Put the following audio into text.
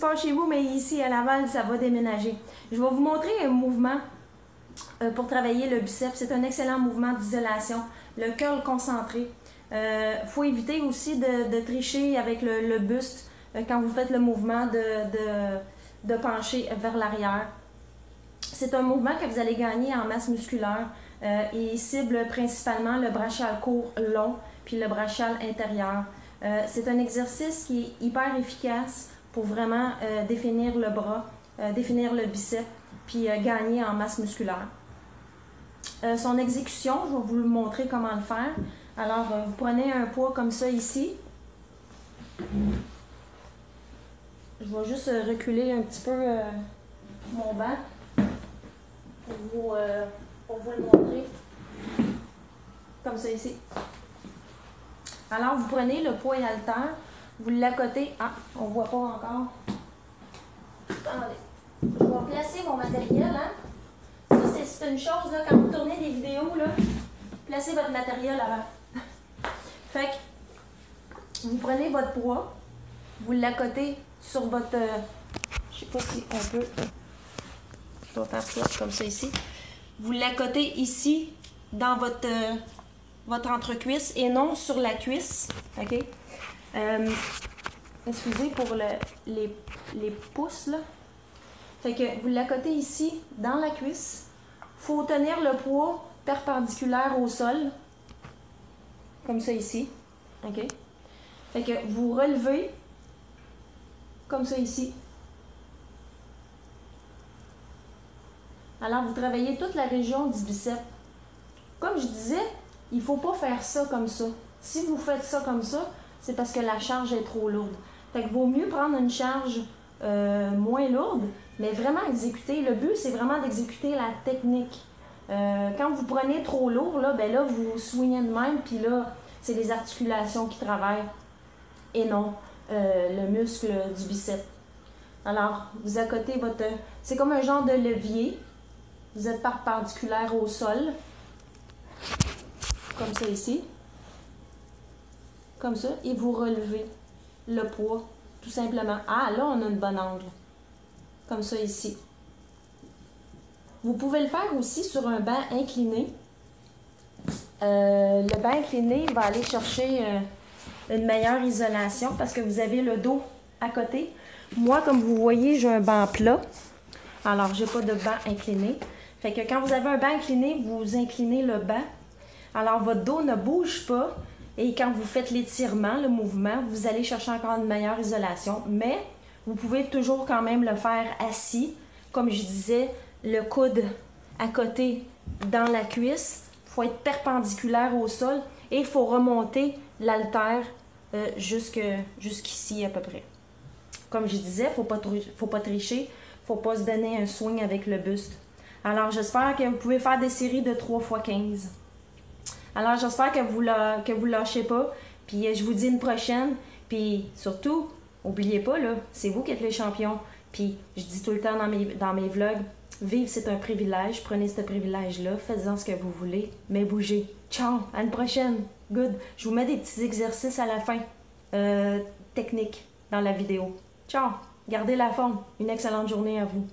passe chez vous, mais ici à Laval, ça va déménager. Je vais vous montrer un mouvement euh, pour travailler le biceps. C'est un excellent mouvement d'isolation. Le curl concentré. Il euh, faut éviter aussi de, tricher avec le, buste euh, quand vous faites le mouvement de, pencher vers l'arrière. C'est un mouvement que vous allez gagner en masse musculaire et cible principalement le brachial court long puis le brachial intérieur. Euh, c'est un exercice qui est hyper efficace pour vraiment euh, définir le bras, définir le bicep puis gagner en masse musculaire. son exécution, je vais vous montrer comment le faire. Alors, vous prenez un poids comme ça ici. Je vais juste reculer un petit peu mon banc pour vous le montrer. Comme ça ici. Alors, vous prenez le poids et haltère, vous l'accotez. Ah, on ne voit pas encore. Attendez. Je vais placer mon matériel. Hein? Ça, c'est une chose, là, quand vous tournez des vidéos, là, placez votre matériel avant. fait que vous prenez votre poids, vous l'accotez sur votre. Euh, je sais pas si on peut. Je vais faire ça comme ça ici vous l'accotez ici dans votre, euh, votre entrecuisse et non sur la cuisse. OK? Euh, excusez pour le, les, pouces, là. Fait que vous l'accotez ici dans la cuisse. faut tenir le poids perpendiculaire au sol. Comme ça ici. OK? Fait que vous relevez comme ça ici. Alors, vous travaillez toute la région du biceps. Comme je disais, il ne faut pas faire ça comme ça. Si vous faites ça comme ça, c'est parce que la charge est trop lourde. Fait que vaut mieux prendre une charge euh, moins lourde, mais vraiment exécuter. Le but, c'est vraiment d'exécuter la technique. Euh, quand vous prenez trop lourd, là, ben là, vous soignez de même, puis là, c'est les articulations qui travaillent et non euh, le muscle du biceps. Alors, vous accotez votre. C'est comme un genre de levier. Vous êtes perpendiculaire au sol, comme ça ici, comme ça, et vous relevez le poids, tout simplement. Ah, là, on a une bonne angle, comme ça ici. Vous pouvez le faire aussi sur un banc incliné. Euh, le banc incliné va aller chercher euh, une meilleure isolation parce que vous avez le dos à côté. Moi, comme vous voyez, j'ai un banc plat. Alors, j'ai pas de banc incliné. Fait que quand vous avez un banc incliné, vous inclinez le banc. Alors, votre dos ne bouge pas. Et quand vous faites l'étirement, le mouvement, vous allez chercher encore une meilleure isolation. Mais vous pouvez toujours quand même le faire assis. Comme je disais, le coude à côté dans la cuisse. Il faut être perpendiculaire au sol. Et il faut remonter l'altère euh, jusqu'ici à peu près. Comme je disais, il ne faut pas tricher. Il ne faut pas se donner un swing avec le buste. Alors, j'espère que vous pouvez faire des séries de 3 x 15. Alors, j'espère que vous vous lâchez pas. Puis, euh, je vous dis une prochaine. Puis, surtout, n'oubliez pas, là, c'est vous qui êtes les champions. Puis, je dis tout le temps dans mes, dans mes vlogs, vivre, c'est un privilège. Prenez ce privilège-là. Faites-en ce que vous voulez. Mais bougez. Ciao. À une prochaine. Good. Je vous mets des petits exercices à la fin. Euh, techniques dans la vidéo. Ciao. Gardez la forme. Une excellente journée à vous.